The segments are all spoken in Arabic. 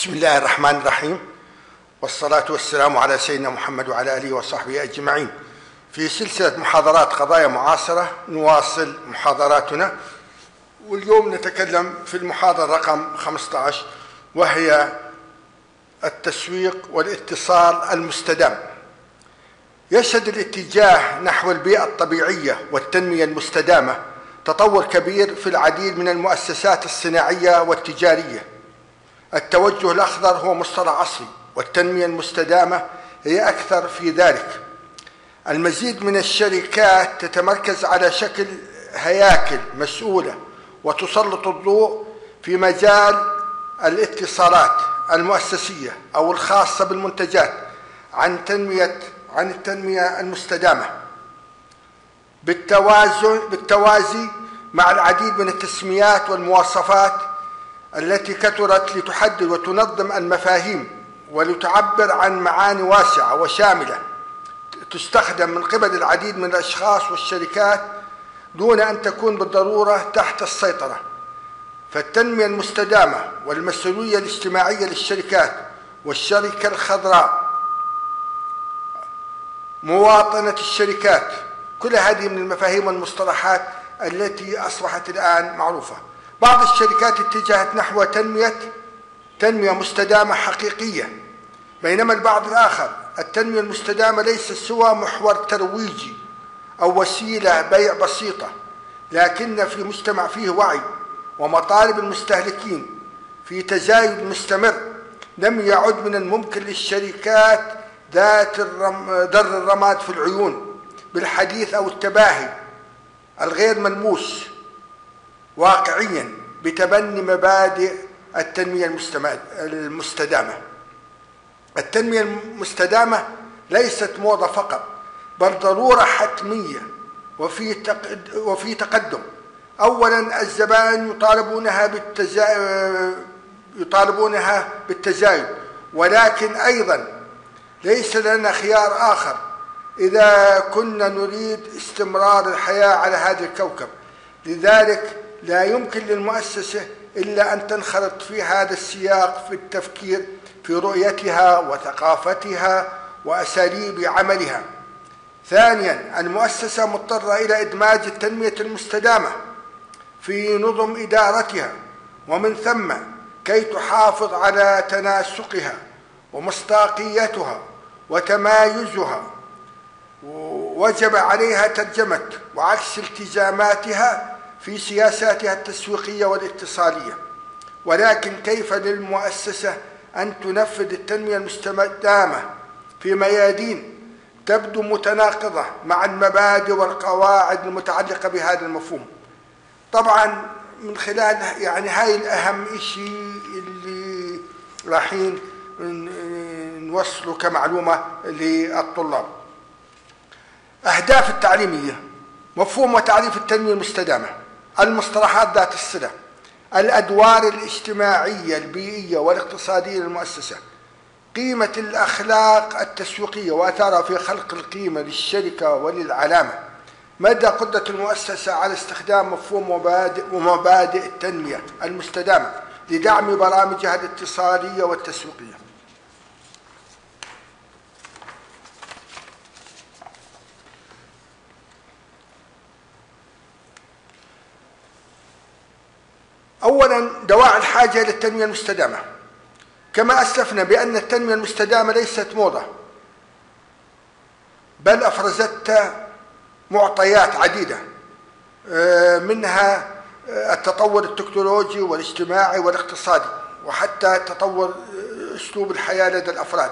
بسم الله الرحمن الرحيم والصلاة والسلام على سيدنا محمد وعلى آله وصحبه أجمعين في سلسلة محاضرات قضايا معاصرة نواصل محاضراتنا واليوم نتكلم في المحاضرة رقم 15 وهي التسويق والاتصال المستدام. يشهد الاتجاه نحو البيئة الطبيعية والتنمية المستدامة تطور كبير في العديد من المؤسسات الصناعية والتجارية. التوجه الأخضر هو مصطلح عصري والتنمية المستدامة هي أكثر في ذلك. المزيد من الشركات تتمركز على شكل هياكل مسؤولة وتسلط الضوء في مجال الاتصالات المؤسسية أو الخاصة بالمنتجات عن تنمية عن التنمية المستدامة. بالتوازن بالتوازي مع العديد من التسميات والمواصفات التي كثرت لتحدد وتنظم المفاهيم ولتعبر عن معاني واسعة وشاملة تستخدم من قبل العديد من الأشخاص والشركات دون أن تكون بالضرورة تحت السيطرة. فالتنمية المستدامة والمسؤولية الاجتماعية للشركات والشركة الخضراء مواطنة الشركات كل هذه من المفاهيم والمصطلحات التي أصبحت الآن معروفة. بعض الشركات اتجهت نحو تنمية تنمية مستدامة حقيقية بينما البعض الآخر التنمية المستدامة ليست سوى محور ترويجي أو وسيلة بيع بسيطة لكن في مجتمع فيه وعي ومطالب المستهلكين في تزايد مستمر لم يعد من الممكن للشركات ذات الرم در الرماد في العيون بالحديث أو التباهي الغير ملموس. واقعيا بتبني مبادئ التنمية المستدامة. التنمية المستدامة ليست موضة فقط بل ضرورة حتمية وفي وفي تقدم. اولا الزبائن يطالبونها بالتزايد يطالبونها بالتزايد. ولكن أيضا ليس لنا خيار آخر. إذا كنا نريد استمرار الحياة على هذا الكوكب لذلك لا يمكن للمؤسسة إلا أن تنخرط في هذا السياق في التفكير في رؤيتها وثقافتها وأساليب عملها. ثانيا المؤسسة مضطرة إلى إدماج التنمية المستدامة في نظم إدارتها. ومن ثم كي تحافظ على تناسقها ومصداقيتها وتمايزها. وجب عليها ترجمة وعكس التزاماتها في سياساتها التسويقية والاتصالية. ولكن كيف للمؤسسة أن تنفذ التنمية المستدامة في ميادين تبدو متناقضة مع المبادئ والقواعد المتعلقة بهذا المفهوم؟ طبعا من خلال يعني هاي الأهم شيء اللي رايحين نوصله كمعلومة للطلاب. أهداف التعليمية مفهوم وتعريف التنمية المستدامة. المصطلحات ذات الصلة. الأدوار الاجتماعية البيئية والاقتصادية للمؤسسه قيمة الأخلاق التسويقية وأثارها في خلق القيمة للشركة وللعلامة. مدى قدرة المؤسسة على استخدام مفهوم مبادئ ومبادئ التنمية المستدامة لدعم برامجها الاتصالية والتسويقية. أولا دواعي الحاجة للتنمية المستدامة كما أسلفنا بأن التنمية المستدامة ليست موضة بل أفرزت معطيات عديدة منها التطور التكنولوجي والاجتماعي والاقتصادي وحتى تطور أسلوب الحياة لدى الأفراد.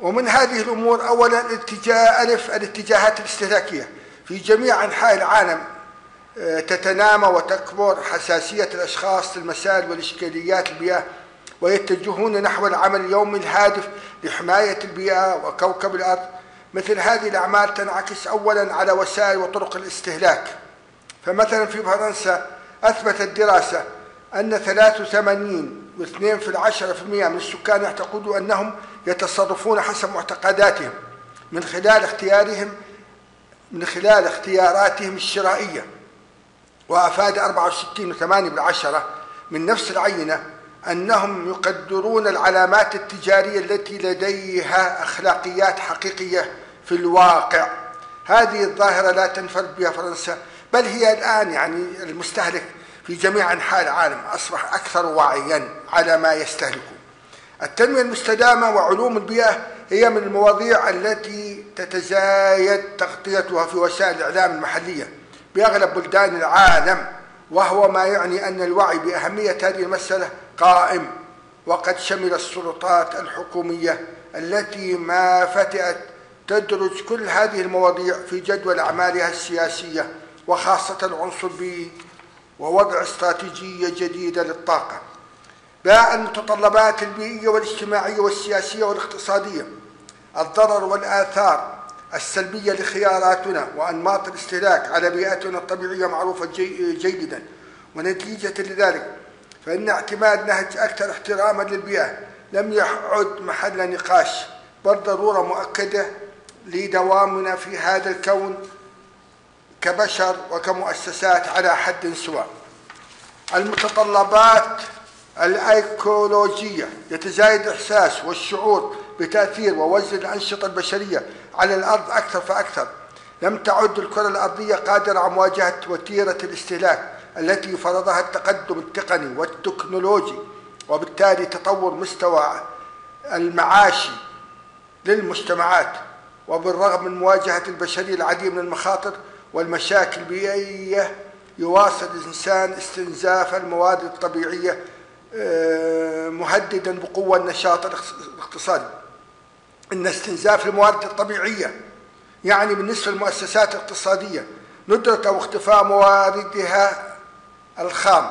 ومن هذه الأمور اولا الاتجاه ألف الاتجاهات الاستهلاكية في جميع أنحاء العالم تتنامى وتكبر حساسية الأشخاص للمسائل والإشكاليات البيئة ويتجهون نحو العمل اليومي الهادف لحماية البيئة وكوكب الأرض. مثل هذه الأعمال تنعكس أولا على وسائل وطرق الاستهلاك. فمثلا في فرنسا أثبتت دراسة أن 83 واثنين في العشرة في المئة من السكان يعتقدوا أنهم يتصرفون حسب معتقداتهم من خلال اختيارهم من خلال اختياراتهم الشرائية. وأفاد 64 وثمانية بالعشرة من نفس العينة أنهم يقدرون العلامات التجارية التي لديها أخلاقيات حقيقية في الواقع. هذه الظاهرة لا تنفرد بها فرنسا بل هي الآن يعني المستهلك في جميع أنحاء العالم أصبح أكثر وعيا على ما يستهلكه التنمية المستدامة وعلوم البيئة هي من المواضيع التي تتزايد تغطيتها في وسائل الإعلام المحلية. بأغلب بلدان العالم وهو ما يعني أن الوعي بأهمية هذه المسألة قائم. وقد شمل السلطات الحكومية التي ما فتئت تدرج كل هذه المواضيع في جدول أعمالها السياسية وخاصة العنصر البيئي ووضع استراتيجية جديدة للطاقة. باء المتطلبات البيئية والاجتماعية والسياسية والاقتصادية الضرر والآثار السلبية لخياراتنا وأنماط الاستهلاك على بيئتنا الطبيعية معروفة جي جيدا ونتيجة لذلك فإن اعتماد نهج أكثر احتراما للبيئة لم يعد محل نقاش بل ضرورة مؤكدة لدوامنا في هذا الكون كبشر وكمؤسسات على حد سواء. المتطلبات الأيكولوجية يتزايد الإحساس والشعور بتأثير ووزن الأنشطة البشرية على الأرض أكثر فأكثر. لم تعد الكرة الأرضية قادرة على مواجهة وتيرة الاستهلاك التي فرضها التقدم التقني والتكنولوجي وبالتالي تطور مستوى المعاشي للمجتمعات. وبالرغم من مواجهة البشرية العديد من المخاطر والمشاكل البيئية يواصل الإنسان استنزاف المواد الطبيعية آه، مهددا بقوة النشاط الاقتصادي. إن استنزاف الموارد الطبيعية يعني بالنسبة للمؤسسات الاقتصادية ندرة أو اختفاء مواردها الخام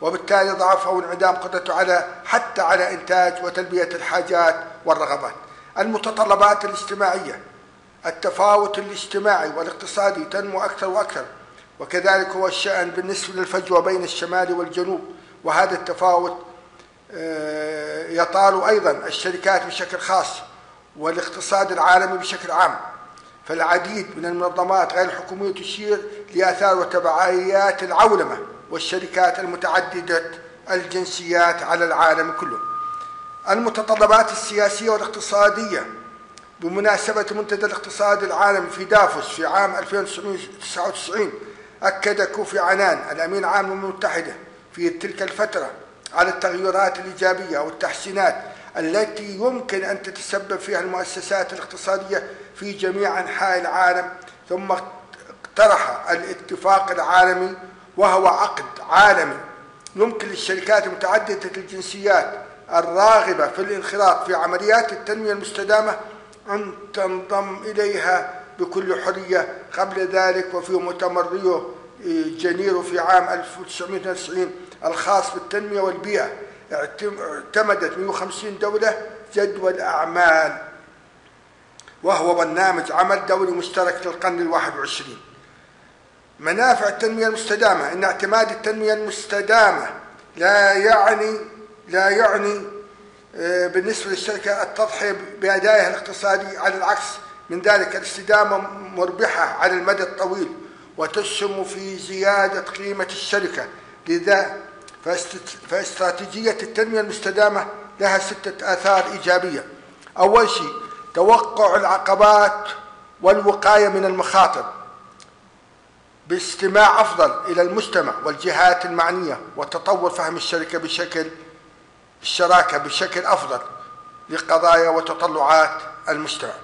وبالتالي ضعف أو انعدام قدرته على حتى على إنتاج وتلبية الحاجات والرغبات. المتطلبات الاجتماعية التفاوت الاجتماعي والاقتصادي تنمو أكثر وأكثر. وكذلك هو الشأن بالنسبة للفجوة بين الشمال والجنوب وهذا التفاوت آه، يطال أيضا الشركات بشكل خاص. والاقتصاد العالمي بشكل عام. فالعديد من المنظمات غير الحكومية تشير لآثار وتبعيات العولمة والشركات المتعددة الجنسيات على العالم كله. المتطلبات السياسية والاقتصادية بمناسبة منتدى الاقتصاد العالمي في دافوس في عام 1999 أكد كوفي عنان الأمين العام للأمم المتحدة في تلك الفترة على التغيرات الإيجابية والتحسينات التي يمكن أن تتسبب فيها المؤسسات الاقتصادية في جميع أنحاء العالم ثم اقترح الاتفاق العالمي وهو عقد عالمي. يمكن للشركات متعددة الجنسيات الراغبة في الانخراط في عمليات التنمية المستدامة أن تنضم إليها بكل حرية قبل ذلك وفي مؤتمر ريو جنيرو في عام 1992 الخاص بالتنمية والبيئة. اعتمدت 150 دولة جدول أعمال وهو برنامج عمل دولي مشترك للقرن الواحد وعشرين منافع التنمية المستدامة إن اعتماد التنمية المستدامة لا يعني لا يعني آه، بالنسبة للشركة التضحية بأدائها الاقتصادي على العكس. من ذلك الاستدامة مربحة على المدى الطويل وتسهم في زيادة قيمة الشركة. لذا فاستراتيجية التنمية المستدامة لها ستة آثار إيجابية. أول شيء توقع العقبات والوقاية من المخاطر باستماع أفضل إلى المجتمع والجهات المعنية وتطور فهم الشركة بشكل الشراكة بشكل أفضل لقضايا وتطلعات المجتمع.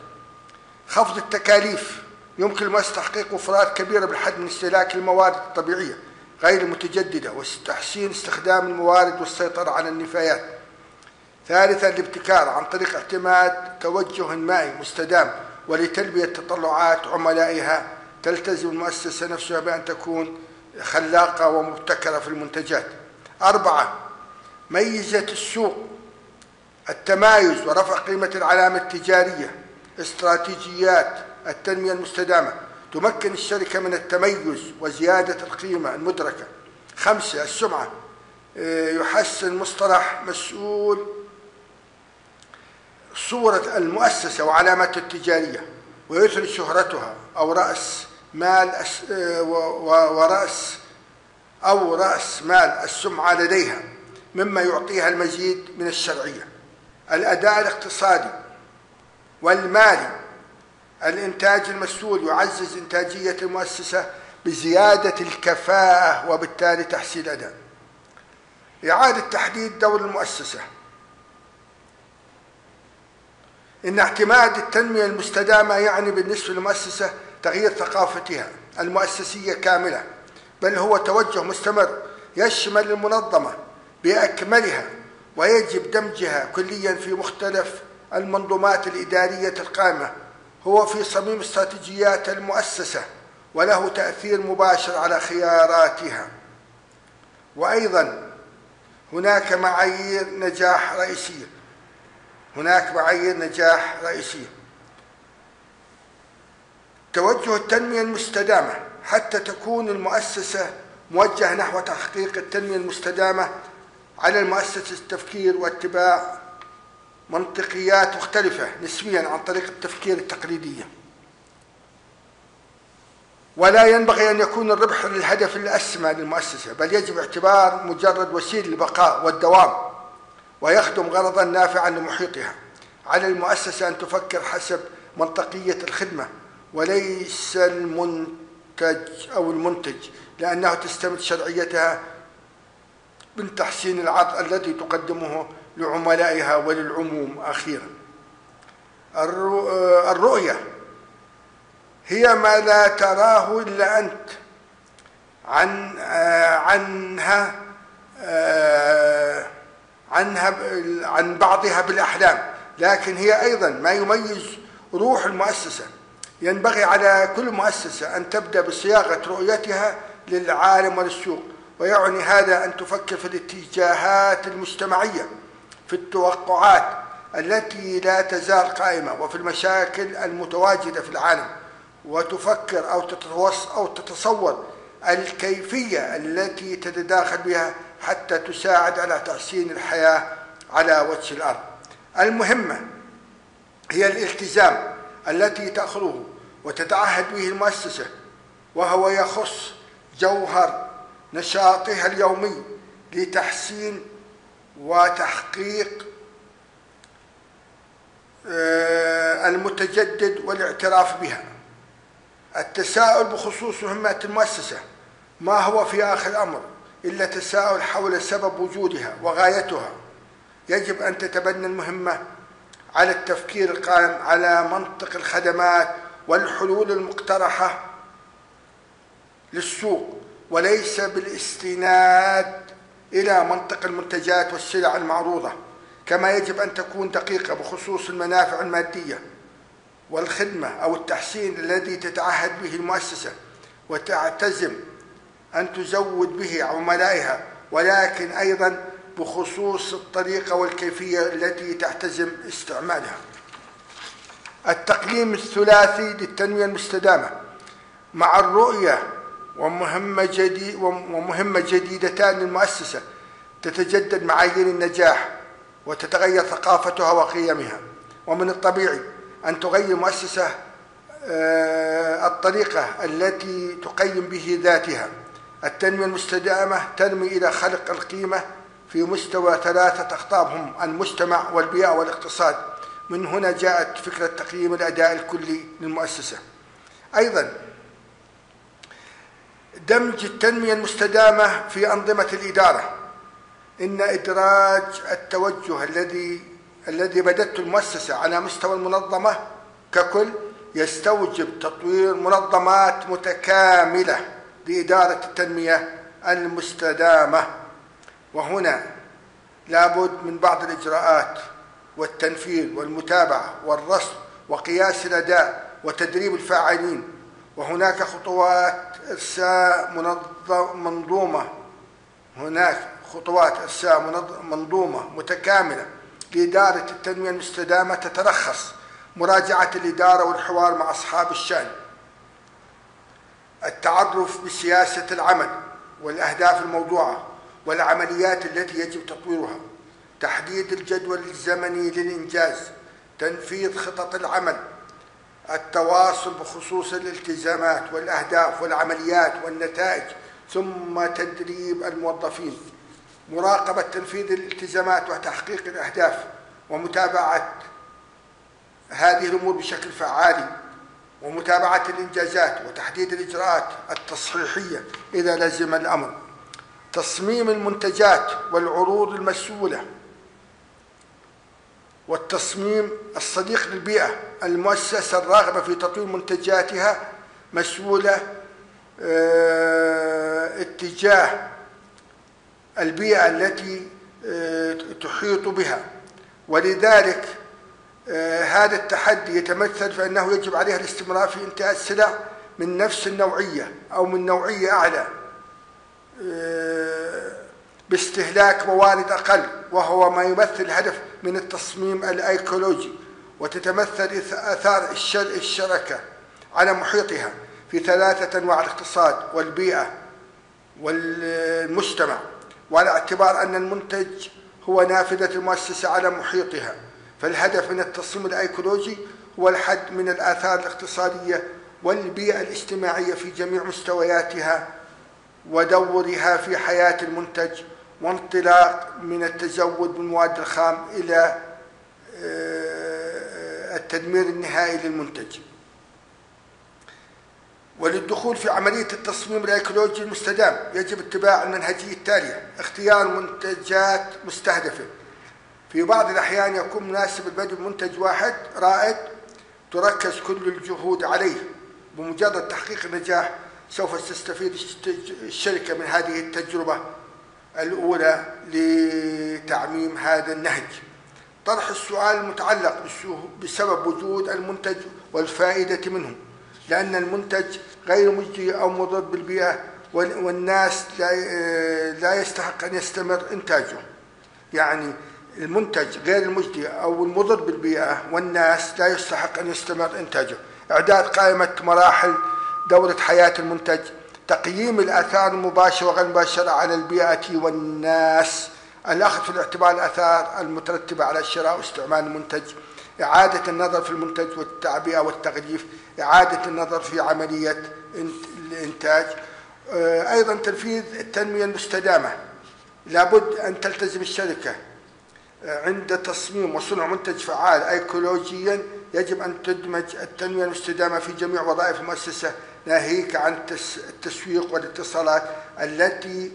خفض التكاليف يمكن المؤسسة تحقيق وفرات كبيرة بالحد من استهلاك الموارد الطبيعية. غير المتجددة وتحسين استخدام الموارد والسيطرة على النفايات. ثالثا الابتكار عن طريق اعتماد توجه مائي مستدام ولتلبية تطلعات عملائها. تلتزم المؤسسة نفسها بأن تكون خلاقة ومبتكرة في المنتجات. أربعة ميزة السوق التمايز ورفع قيمة العلامة التجارية استراتيجيات التنمية المستدامة. تمكن الشركة من التميز وزيادة القيمة المدركة. خمسة السمعة. آه، يحسن مصطلح مسؤول صورة المؤسسة وعلامته التجارية ويثري شهرتها أو رأس مال آه، ورأس أو رأس مال السمعة لديها مما يعطيها المزيد من الشرعية. الأداء الاقتصادي والمالي الإنتاج المسؤول يعزز إنتاجية المؤسسة بزيادة الكفاءة وبالتالي تحسين الأداء. إعادة تحديد دور المؤسسة. إن اعتماد التنمية المستدامة يعني بالنسبة للمؤسسة تغيير ثقافتها المؤسسية كاملة بل هو توجه مستمر يشمل المنظمة بأكملها ويجب دمجها كليا في مختلف المنظومات الإدارية القائمة. هو في صميم استراتيجيات المؤسسة وله تأثير مباشر على خياراتها. وأيضا هناك معايير نجاح رئيسية هناك معايير نجاح رئيسية توجه التنمية المستدامة حتى تكون المؤسسة موجهة نحو تحقيق التنمية المستدامة على المؤسسة التفكير واتباع منطقيات مختلفة نسبيا عن طريق التفكير التقليدية ولا ينبغي أن يكون الربح للهدف الأسمى للمؤسسة بل يجب اعتبار مجرد وسيلة للبقاء والدوام ويخدم غرضا نافعا لمحيطها. على المؤسسة أن تفكر حسب منطقية الخدمة وليس المنتج أو المنتج لأنه تستمد شرعيتها من تحسين العرض الذي تقدمه لعملائها وللعموم أخيرا. الرؤية هي ما لا تراه إلا أنت. عن عنها عنها عن بعضها بالأحلام. لكن هي أيضا ما يميز روح المؤسسة. ينبغي على كل مؤسسة أن تبدأ بصياغة رؤيتها للعالم وللسوق. ويعني هذا أن تفكر في الاتجاهات المجتمعية. في التوقعات التي لا تزال قائمة وفي المشاكل المتواجدة في العالم وتفكر أو أو تتصور الكيفية التي تتداخل بها حتى تساعد على تحسين الحياة على وجه الأرض. المهمة هي الالتزام التي تأخذه وتتعهد به المؤسسة وهو يخص جوهر نشاطها اليومي لتحسين وتحقيق آه، المتجدد والاعتراف بها. التساؤل بخصوص مهمة المؤسسة ما هو في آخر الأمر إلا تساؤل حول سبب وجودها وغايتها. يجب أن تتبنى المهمة على التفكير القائم على منطق الخدمات والحلول المقترحة للسوق وليس بالاستناد إلى منطق المنتجات والسلع المعروضة كما يجب أن تكون دقيقة بخصوص المنافع المادية والخدمة أو التحسين الذي تتعهد به المؤسسة وتعتزم أن تزود به عملائها ولكن أيضا بخصوص الطريقة والكيفية التي تحتزم استعمالها. التقييم الثلاثي للتنمية المستدامة مع الرؤية ومهمة, جديد ومهمة جديدتان للمؤسسة تتجدد معايير النجاح وتتغير ثقافتها وقيمها. ومن الطبيعي أن تغير المؤسسة آه، الطريقة التي تقيم به ذاتها. التنمية المستدامة تنمي إلى خلق القيمة في مستوى ثلاثة أقطاب هم المجتمع والبيئة والاقتصاد. من هنا جاءت فكرة تقييم الأداء الكلي للمؤسسة. أيضا دمج التنمية المستدامة في أنظمة الإدارة. إن إدراج التوجه الذي الذي بدته المؤسسة على مستوى المنظمة ككل يستوجب تطوير منظمات متكاملة لإدارة التنمية المستدامة. وهنا لابد من بعض الإجراءات والتنفيذ والمتابعة والرصد وقياس الأداء وتدريب الفاعلين وهناك خطوات إرساء منظومة. هناك خطوات إرساء منظومة متكاملة. لإدارة التنمية المستدامة تتلخص مراجعة الإدارة والحوار مع أصحاب الشأن. التعرف بسياسة العمل والأهداف الموضوعة والعمليات التي يجب تطويرها. تحديد الجدول الزمني للإنجاز. تنفيذ خطط العمل. التواصل بخصوص الالتزامات والأهداف والعمليات والنتائج ثم تدريب الموظفين مراقبة تنفيذ الالتزامات وتحقيق الأهداف ومتابعة هذه الأمور بشكل فعال ومتابعة الإنجازات وتحديد الإجراءات التصحيحية إذا لزم الأمر. تصميم المنتجات والعروض المسؤولة والتصميم الصديق للبيئة المؤسسة الراغبة في تطوير منتجاتها مسؤولة آه اتجاه البيئة التي آه تحيط بها. ولذلك آه هذا التحدي يتمثل في أنه يجب عليها الاستمرار في إنتاج سلع من نفس النوعية أو من نوعية أعلى. باستهلاك موارد أقل وهو ما يمثل هدف من التصميم الأيكولوجي وتتمثل آثار الشركة على محيطها في ثلاثة أنواع الاقتصاد والبيئة والمجتمع. وعلى اعتبار أن المنتج هو نافذة المؤسسة على محيطها فالهدف من التصميم الأيكولوجي هو الحد من الآثار الاقتصادية والبيئة الاجتماعية في جميع مستوياتها ودورها في حياة المنتج وانطلاق من التزود بالمواد الخام إلى التدمير النهائي للمنتج. وللدخول في عملية التصميم الأيكولوجي المستدام يجب اتباع المنهجية التالية اختيار منتجات مستهدفة. في بعض الأحيان يكون مناسب البدء بمنتج واحد رائد تركز كل الجهود عليه. بمجرد تحقيق النجاح سوف تستفيد الشركة من هذه التجربة. الأولى لتعميم هذا النهج. طرح السؤال المتعلق بسبب وجود المنتج والفائدة منه لأن المنتج غير مجدي أو مضر بالبيئة والناس لا يستحق أن يستمر إنتاجه. يعني المنتج غير المجدي أو المضر بالبيئة والناس لا يستحق أن يستمر إنتاجه. إعداد قائمة مراحل دورة حياة المنتج تقييم الآثار المباشرة وغير المباشرة على البيئة والناس. الأخذ في الاعتبار الآثار المترتبة على شراء واستعمال المنتج إعادة النظر في المنتج والتعبئة والتغليف إعادة النظر في عملية الإنتاج. أيضا تنفيذ التنمية المستدامة. لابد أن تلتزم الشركة عند تصميم وصنع منتج فعال أيكولوجيا. يجب أن تدمج التنمية المستدامة في جميع وظائف المؤسسة ناهيك عن التسويق والاتصالات التي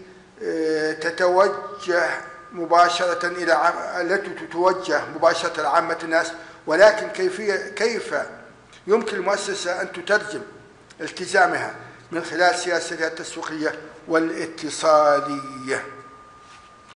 تتوجه مباشرة إلى التي تتوجه مباشرة لعامة الناس ولكن كيفية كيف يمكن المؤسسة أن تترجم التزامها من خلال سياستها التسويقية والاتصالية؟